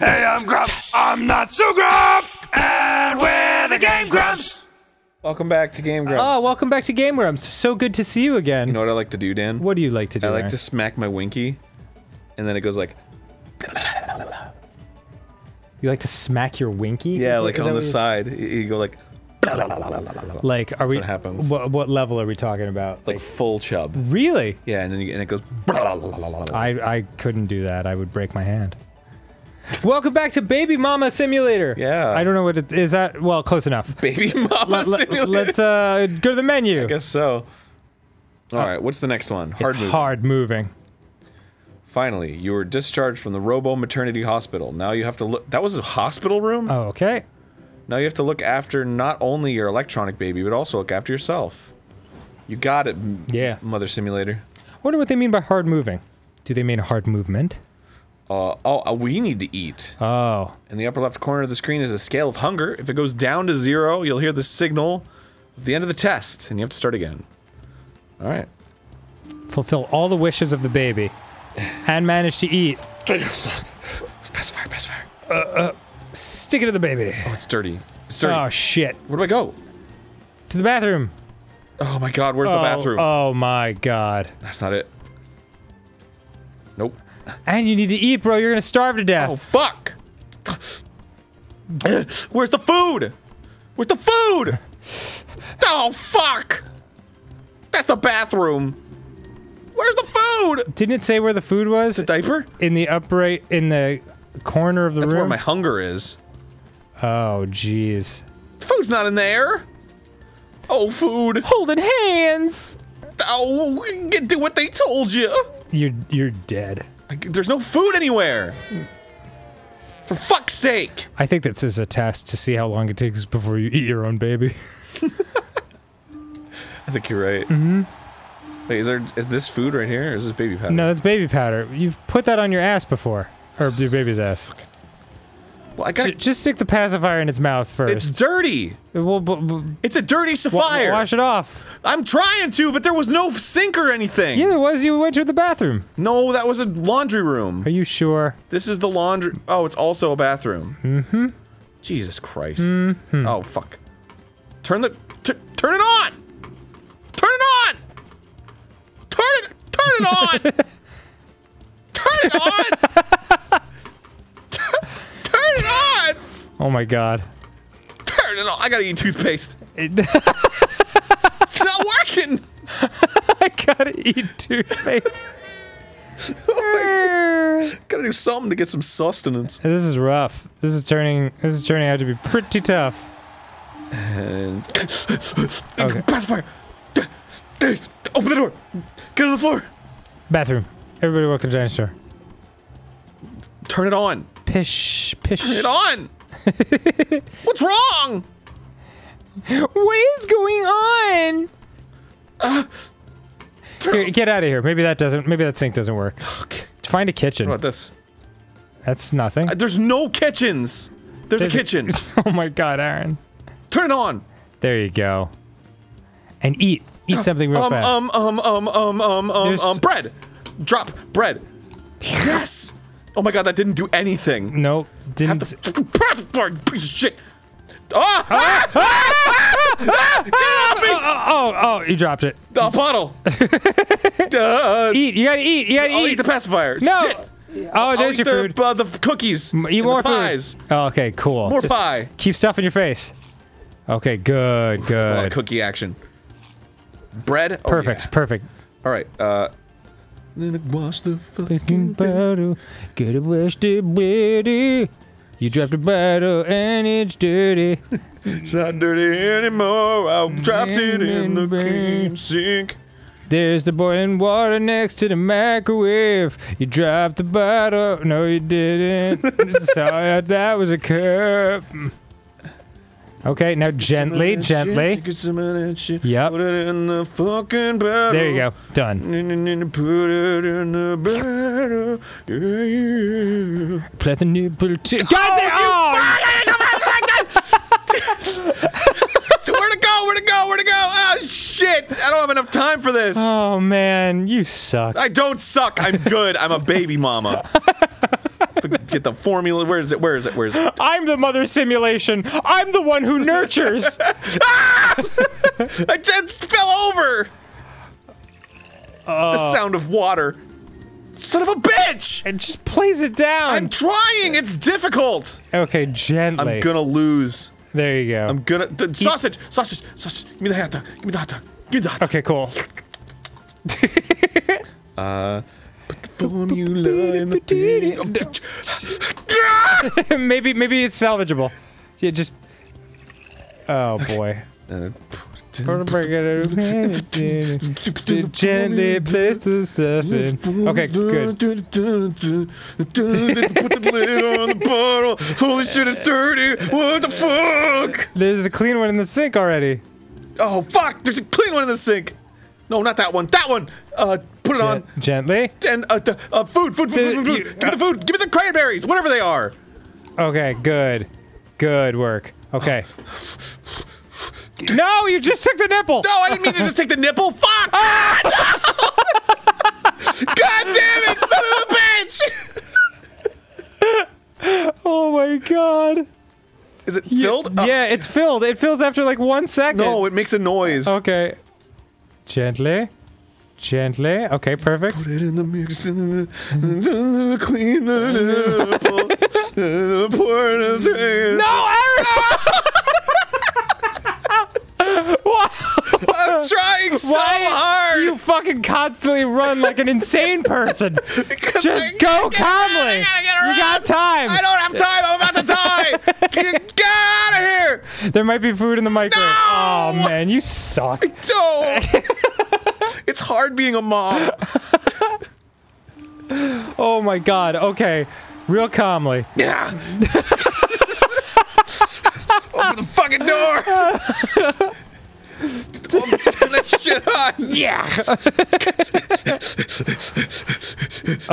Hey, I'm Grump. I'm not so Grump. And we're the Game Grumps. Welcome back to Game Grumps. Oh, welcome back to Game Grumps. So good to see you again. You know what I like to do, Dan? what do you like to do? I like Arin? to smack my winky, and then it goes like, You like to smack your winky? yeah, like on the you- side. You you go like, Like, are we? what happens. What, what level are we talking about? like full chub. really? Yeah, and then you, and it goes. I I couldn't do that. I would break my hand. Welcome back to Baby Mama Simulator. Yeah. I don't know what it is. That well, close enough. Baby mama Let, simulator. us uh go to the menu. I guess so. All right, what's the next one? Hard move. Hard moving. Finally, you were discharged from the Robo Maternity Hospital. Now you have to look. That was a hospital room. Oh, okay. Now you have to look after not only your electronic baby, but also look after yourself. You got it, Yeah. Mother Simulator. I Wonder what they mean by hard moving. Do they mean hard movement? Uh, oh, uh, we need to eat. Oh, In the upper left corner of the screen is a scale of hunger. If it goes down to zero, you'll hear the signal of the end of the test, and you have to start again. All right. fulfill all the wishes of the baby, and manage to eat. Pacifier, pacifier. Stick it to the baby. Oh, it's dirty. It's dirty. Oh shit! Where do I go? To the bathroom. Oh my god, where's the Oh, bathroom? Oh my god! That's not it. Nope. And you need to eat, bro. You're gonna starve to death. Oh, fuck! Where's the food? Where's the food? Oh, fuck! That's the bathroom. Where's the food? Didn't it say where the food was? The diaper? in the upright in the corner of the That's room. That's where my hunger is. oh jeez. Food's not in there. Oh, food. Holding hands. Oh, do what they told you. You're you're dead. There's no food anywhere. For fuck's sake. I think this is a test to see how long it takes before you eat your own baby. I think you're right. Mm-hmm. Wait, is there is this food right here? Or is this baby powder? no, that's baby powder. You've put that on your ass before, or your baby's ass. Well, I got. Just stick the pacifier in its mouth first. It's dirty. Well, It's a dirty sapphire. wash it off. I'm trying to, but there was no sink or anything. Yeah, there was. You went to the bathroom. No, that was a laundry room. Are you sure? This is the laundry. Oh, it's also a bathroom. Mm-hmm. Jesus Christ. Mm-hmm. Oh fuck. Turn the. Turn it on. Turn it on. Turn it. Turn it on. turn it on. Tur- turn it on. Oh my god. Turn it on. I gotta eat toothpaste. It's not working. I gotta eat toothpaste. oh Gotta do something to get some sustenance. This is rough. This is turning. This is turning out to be pretty tough. And Okay. pacifier. Open the door. Get on the floor. Bathroom. Everybody walk to the store. Turn it on. Pish, pish. Turn it on. What's wrong? What is going on? Turn Here, get out of here. Maybe that doesn't. Maybe that sink doesn't work. Okay. Find a kitchen. What about this? That's nothing. There's no kitchens. There's a There's a- kitchen. oh my god, Arin. Turn it on. There you go. And eat. Eat something real Um, fast. um, um, um, um, um, um, um, bread. Drop bread. Yes. Oh my god, that didn't do anything. nope. Didn't. the fucking pacifier, you piece of shit. Ah! ah, ah, ah, Get oh, oh, oh, you dropped it. The bottle. uh, Eat. You gotta eat. You gotta I'll eat. eat the pacifier. no. Shit. Oh, there's your the, food. Uh, the cookies. Eat more the food. Oh, okay, cool. More Just pie. Keep stuff in your face. Okay, good, That's a lot of good. cookie action. Bread. Oh, Perfect, yeah. perfect. All right. Uh. Then I wash the Fucking bottle, get it the ready. You dropped a bottle and it's dirty. It's not dirty anymore. I dropped it in mmm, the mmm, mmm. clean sink. There's the boiling water next to the microwave. You dropped the bottle. No, you didn't. Sorry, that was a cup. Okay, now gently, gently. Take some of that shit, Yep. Put it in the. There you go. Done. Put it in the. Yeah, yeah. Play the nipple to. God damn! Oh! So where to go? Where to go? Where to go? Ah, shit! I don't have enough time for this. oh man, you suck. I don't suck. I'm good. I'm a baby mama. to get the formula. Where is it? Where is it? Where is it? I'm the mother simulation. I'm the one who nurtures. ah! I just fell over. the sound of water. Son of a bitch! and just plays it down. I'm trying. It's difficult. okay, gently. I'm gonna lose. there you go. I'm gonna d- sausage, sausage, sausage. Give me the hot dog. Give me the hot dog. Give me the hot dog. okay, cool. Formula in the maybe maybe it's salvageable. Yeah, just. Oh boy. Uh, Gently place the stuff in. Okay, good. Put the lid on the bottle. Holy shit, it's dirty. What the fuck? There's a clean one in the sink already. Oh fuck! There's a clean one in the sink. No, not that one. That one. Uh, put it on. Gently. And uh, uh food, food, food, The- food, food, you- food. Give me the food. Give me the cranberries, whatever they are. Okay, good. Good work. Okay. No, you just took the nipple. No, I didn't mean to just take the nipple. Fuck! Ah, no! God damn it, son of a bitch! Oh my god. Is it filled? Oh, Yeah, it's filled. It fills after like one second. no, it makes a noise. Okay. Gently. Gently. Okay, perfect. Put it in the mix and then clean the nipple. pour it in the No, Arin! I'm trying so Why hard. you fucking constantly run like an insane person? Just I go gotta get around, calmly. I gotta You around. got time. I don't have time. There might be food in the microwave. No! Oh man, you suck. I don't. it's hard being a mom. Oh my god. Okay. Real calmly. Yeah. Open the fucking door. Turn that shit on. Yeah.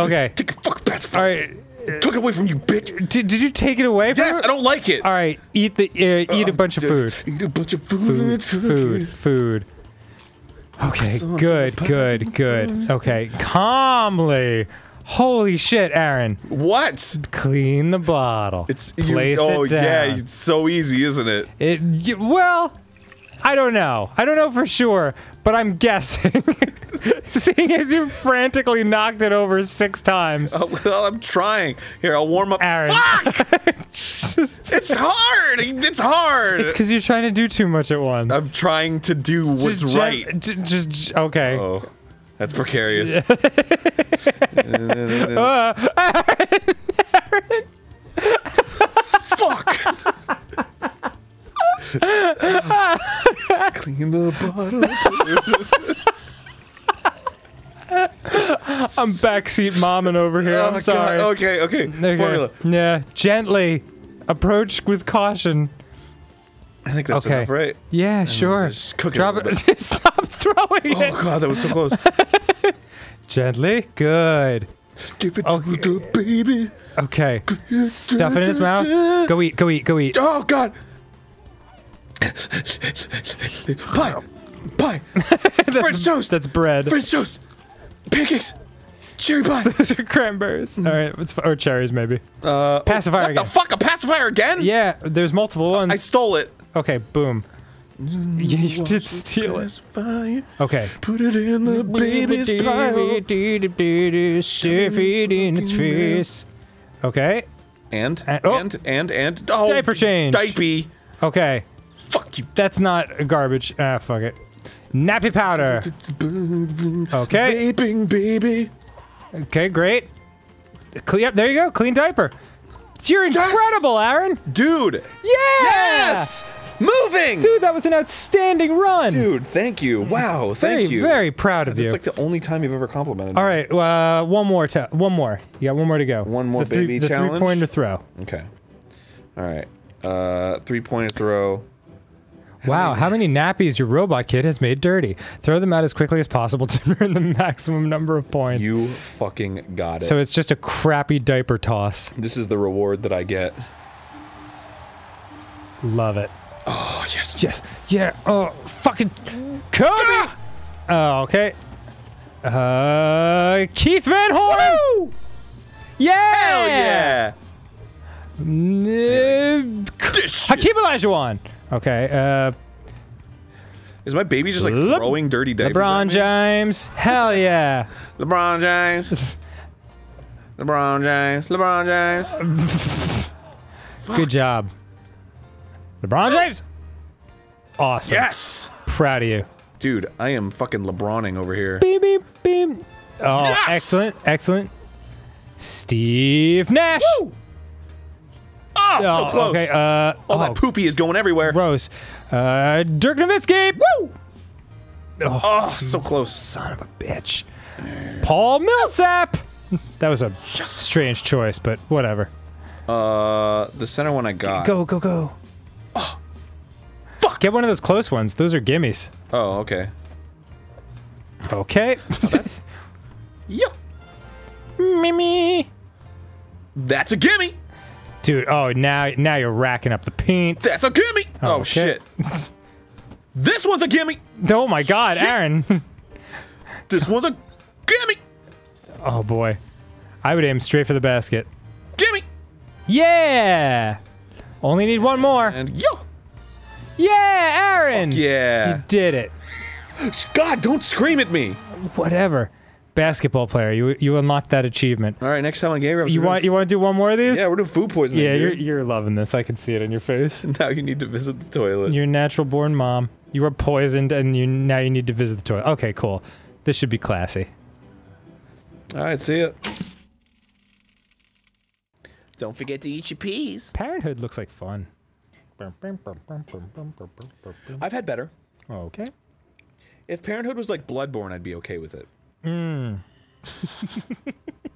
okay. Take the fucking pacifier. All right. Took it away from you, bitch. Did, did you take it away from Yes, her? I don't like it. All right. Eat the uh, eat a bunch of food. Eat a bunch of food. Food. Food. Food. Okay. Good. Good. Good. Okay. Calmly. Holy shit, Arin. What? Clean the bottle. It's Place oh it down. yeah, it's so easy, isn't it? It well, I don't know. I don't know for sure, but I'm guessing. Seeing as you frantically knocked it over six times. Oh, well, I'm trying. Here, I'll warm up. Arin. Fuck! Just- It's hard. It's hard. it's because you're trying to do too much at once. I'm trying to do what's Just right. j- just, okay. Oh, that's precarious. Uh, arin arin Fuck. Clean the bottle. I'm backseat momming over here. Oh, I'm God. sorry. Okay, okay. Okay. Formula. Yeah, gently. Approach with caution. I think that's Okay. enough, right? Yeah, sure. just cook Drop it. Stop throwing oh, it. Oh god, that was so close. Gently. Good. Give it Okay. to the baby. Okay. Stuff it in his mouth. Go eat. Go eat. Go eat. Oh god. Pie. Pie. French toast. That's bread. French toast. Pancakes. Cherry pie. Those are cranberries. All right, it's, or cherries maybe. Uh, Pacifier what again. the fuck? A pacifier again? Yeah, there's multiple ones. I stole it. okay, boom. Yeah, you did steal it. Pacifier. Okay. Put it in the baby's pile. Stuff it in its face. Okay. And And- oh. and and and oh, Diaper change. Diaper. Okay. You. That's not garbage. Ah, fuck it. Nappy powder. Okay. Vaping baby. Okay, great. Clean up. There you go. Clean diaper. You're incredible, Arin. Dude. Yeah. Yes. Moving. Dude, that was an outstanding run. Dude, thank you. Wow, thank very, you. very proud of That's you. like the only time you've ever complimented All me. right, uh, one more. one more. You got one more to go. One more the three, baby the three-pointer throw. Okay. All right. Uh, three pointer throw. Wow, how many nappies your robot kid has made dirty? Throw them out as quickly as possible to earn the maximum number of points. You fucking got it. so it's just a crappy diaper toss. this is the reward that I get. Love it. Oh yes. Yes. Yeah. Oh, fucking Kobe. Oh, okay. Uh, Keith Van Horn. Yeah. yeah. yeah. This shit. Hakeem Olajuwon. Okay. Uh, Is my baby just like Le- throwing dirty diapers? LeBron? James. Hell yeah. LeBron James. LeBron James. LeBron James. Good job. LeBron James. Awesome. Yes. Proud of you. Dude, I am fucking LeBroning over here. Beep beep beep. Oh, Yes! excellent, excellent. Steve Nash. Oh, so Oh, close. Okay. Uh, All oh, that poopy is going everywhere. gross. Uh, Dirk Nowitzki. Woo! Oh, so close. Son of a bitch. Paul Millsap. That was a Yes. strange choice, but whatever. Uh, the center one I got. Go, go, go. Fuck. Get one of those close ones. Those are gimmies. Oh, okay. Okay. Yeah. Mimi. That's a gimme. Dude, oh, now now you're racking up the paints. That's a gimme. Oh, oh Okay. shit. this one's a gimme. oh my god, Shit. Arin. This one's a gimme. oh boy. I would aim straight for the basket. Gimme. Yeah! Only need one more. And yo. Yeah, Arin! Yeah. You did it. God, don't scream at me. Whatever. Basketball player, you you unlocked that achievement. All right, next time on Game Grumps, You we're want you want to do one more of these? Yeah, we're doing food poisoning. Yeah, you're you're loving this. I can see it in your face. Now you need to visit the toilet. You're a natural born mom. You were poisoned and you now you need to visit the toilet. Okay, cool. This should be classy. All right, see ya. Don't forget to eat your peas. Parenthood looks like fun. I've had better. Okay. If Parenthood was like Bloodborne, I'd be okay with it. 嗯。